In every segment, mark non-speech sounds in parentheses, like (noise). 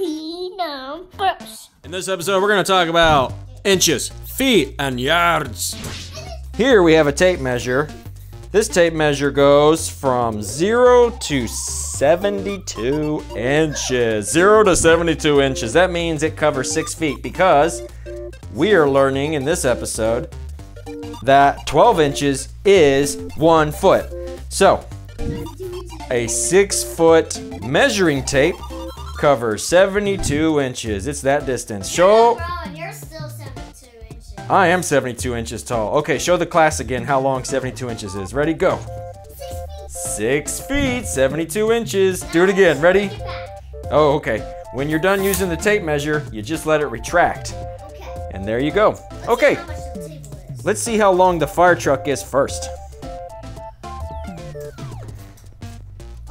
numbers. In this episode, we're going to talk about inches, feet, and yards. Here we have a tape measure. This tape measure goes from 0 to 72 inches. 0 to 72 inches. That means it covers 6 feet because we are learning in this episode that 12 inches is 1 foot. So, a 6 foot measuring tape covers 72 inches. It's that distance. Show. Bro, you're still 72 inches. I am 72 inches tall. Okay, show the class again how long 72 inches is. Ready? Go. Six feet, 72 inches. Do it again. Ready? Oh, okay. When you're done using the tape measure, you just let it retract. Okay. And there you go. Okay, How much the table is? let's see how long the fire truck is first.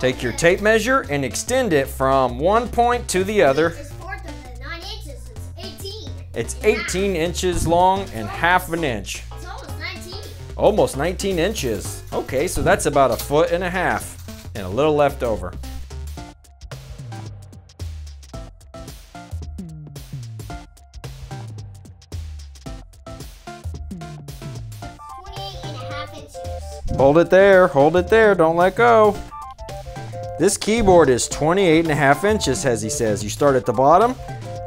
Take your tape measure and extend it from one point to the other. It's fourth of the nine inches. It's 18. Inches long and half an inch. It's almost 19. Almost 19 inches. Okay, so that's about a foot and a half and a little left over. Twenty-eight and a half inches. Hold it there, hold it there, don't let go. This keyboard is 28 and a half inches, as he says. You start at the bottom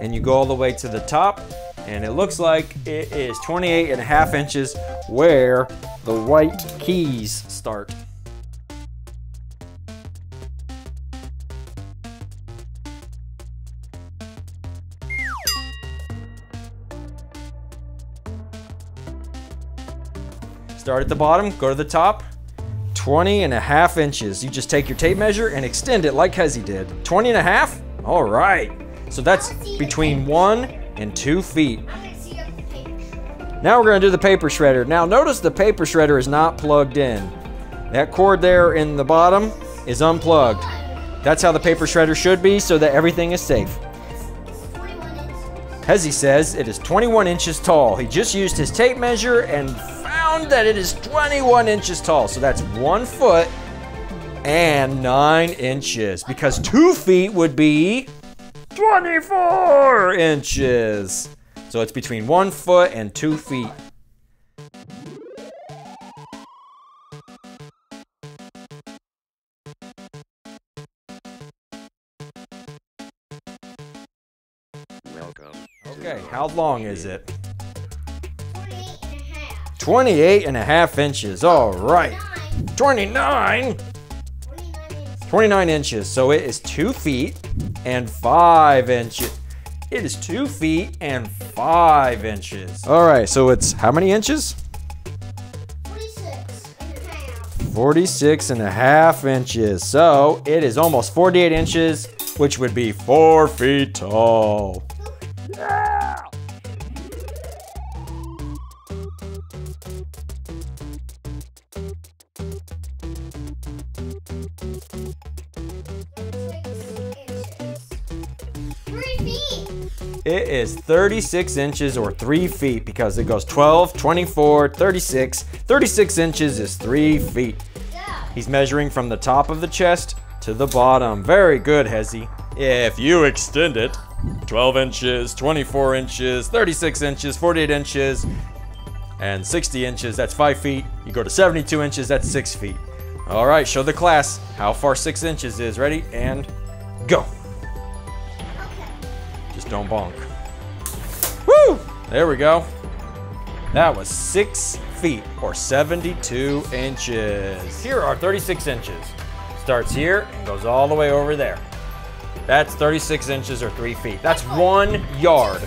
and you go all the way to the top, and it looks like it is 28 and a half inches where the white keys start. Start at the bottom, go to the top. 20 and a half inches. You just take your tape measure and extend it like Hezzy did. 20 and a half? All right. So that's between one and two feet. Now we're gonna do the paper shredder. Now notice the paper shredder is not plugged in. That cord there in the bottom is unplugged. That's how the paper shredder should be so that everything is safe. 21. Hezzy says it is 21 inches tall. He just used his tape measure and found that it is 21 inches tall. So that's one foot and nine inches because two feet would be 24 inches. So it's between one foot and two feet. Welcome. Okay, how long is it? 28 and a half inches. All right. 29. 29? 29 inches. 29 inches. So it is two feet and five inches. It is two feet and five inches. All right, so it's how many inches? 46 and a half. 46 and a half inches. So it is almost 48 inches, which would be four feet tall. Yeah! It is 36 inches or 3 feet because it goes 12, 24, 36. 36 inches is 3 feet. He's measuring from the top of the chest to the bottom. Very good, Hezzy. If you extend it 12 inches, 24 inches, 36 inches, 48 inches, and 60 inches, that's 5 feet. You go to 72 inches, that's 6 feet. All right, show the class how far 6 inches is. Ready? And go. Just don't bonk. Woo! There we go. That was 6 feet or 72 inches. Here are 36 inches. Starts here and goes all the way over there. That's 36 inches or 3 feet. That's one yard.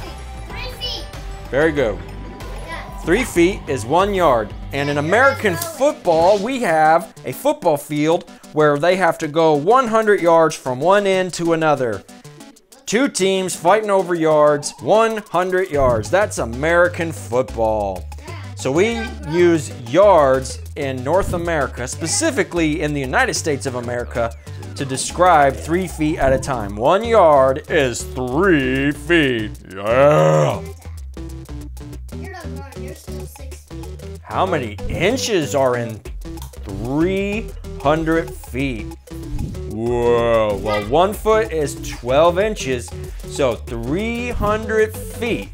Three feet. Very good. Three feet is one yard. And in American football, we have a football field where they have to go 100 yards from one end to another. Two teams fighting over yards, 100 yards. That's American football. So we use yards in North America, specifically in the United States of America, to describe three feet at a time. One yard is three feet. Yeah. You're not growing. You're still six feet. How many inches are in 300 feet? Whoa, well, one foot is 12 inches, so 300 feet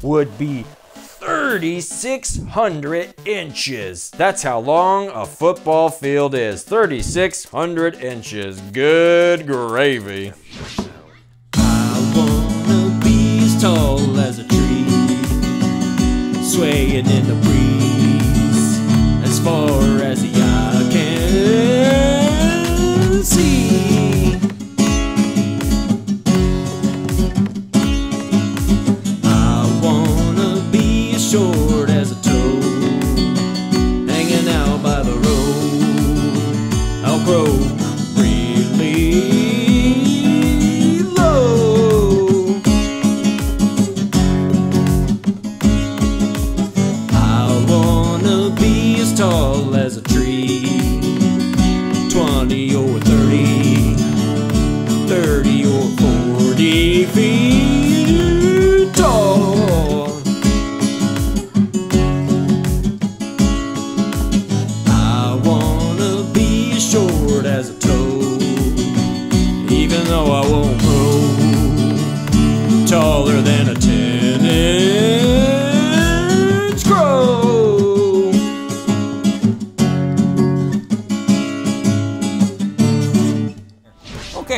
would be 3,600 inches. That's how long a football field is 3,600 inches. Good gravy. Tall as a tree,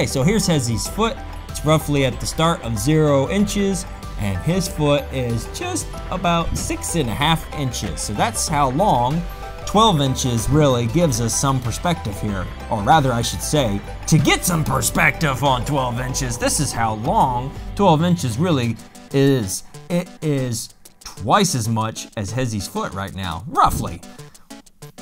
So here's Hezzy's foot. It's roughly at the start of zero inches, and his foot is just about six and a half inches. So that's how long 12 inches really gives us some perspective here. Or rather, I should say, to get some perspective on 12 inches, this is how long 12 inches really is. It is twice as much as Hezzy's foot right now, roughly.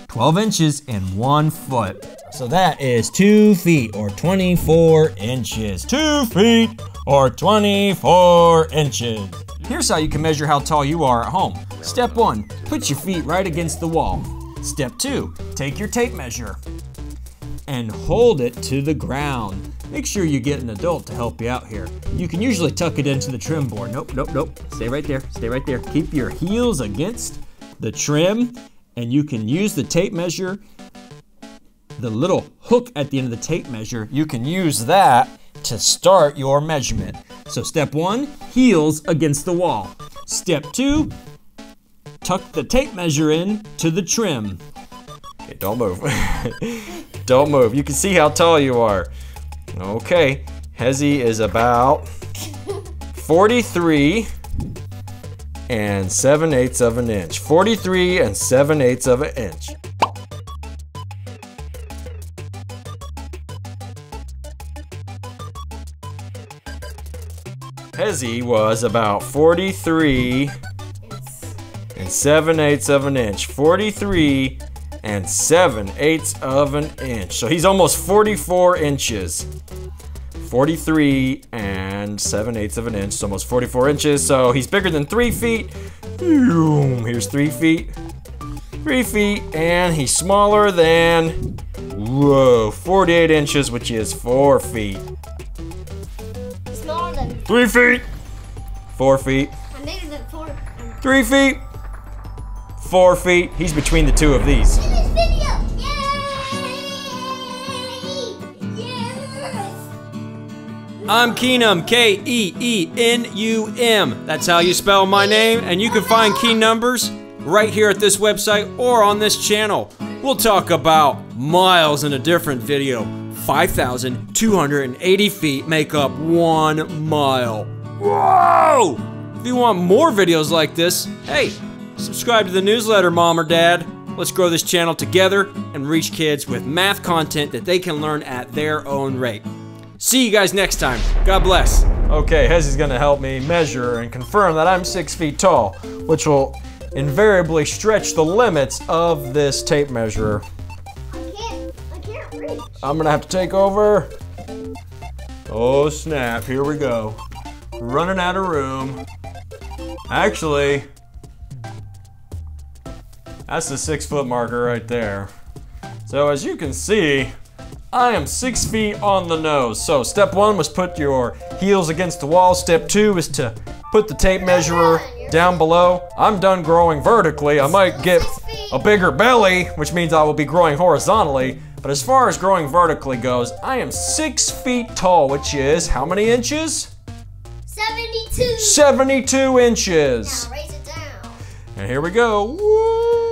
12 inches in one foot. So that is two feet or 24 inches. Two feet or 24 inches. Here's how you can measure how tall you are at home. Step one, put your feet right against the wall. Step two, take your tape measure and hold it to the ground. Make sure you get an adult to help you out here. You can usually tuck it into the trim board. Nope, nope, nope. Stay right there. Stay right there. Keep your heels against the trim and you can use the tape measure, the little hook at the end of the tape measure, you can use that to start your measurement. So step one, heels against the wall. Step two, tuck the tape measure in to the trim. Okay, don't move. (laughs) don't move. You can see how tall you are. Okay, Hezzy is about (laughs) 43 and 7 eighths of an inch. 43 and 7 eighths of an inch. Hezzy was about 43 and 7 eighths of an inch. 43 and 7 eighths of an inch. So he's almost 44 inches. 43 and 7 eighths of an inch, so almost 44 inches. So he's bigger than 3 feet. Here's 3 feet. 3 feet, and he's smaller than, whoa, 48 inches, which is 4 feet. Smaller than 3 feet. 4 feet. I'm bigger than four. Three feet. Four feet. He's between the two of these. this video! Yay! Yes! I'm Keenum, K E E N U M. That's how you spell my name, and you can find Keenumbers right here at this website or on this channel. We'll talk about miles in a different video. 5,280 feet make up one mile. Whoa! If you want more videos like this, hey, subscribe to the newsletter, mom or dad. Let's grow this channel together and reach kids with math content that they can learn at their own rate. See you guys next time. God bless. Okay, Hezzy's gonna help me measure and confirm that I'm six feet tall, which will invariably stretch the limits of this tape measure. I'm gonna have to take over. Oh snap, here we go. Running out of room. Actually, that's the six foot marker right there. So as you can see, I am six feet on the nose. So step one was put your heels against the wall. Step two is to put the tape measurer down below. I'm done growing vertically. I might get a bigger belly, which means I will be growing horizontally. But as far as growing vertically goes, I am six feet tall, which is how many inches? 72. 72 inches. Now raise it down. And here we go. Woo!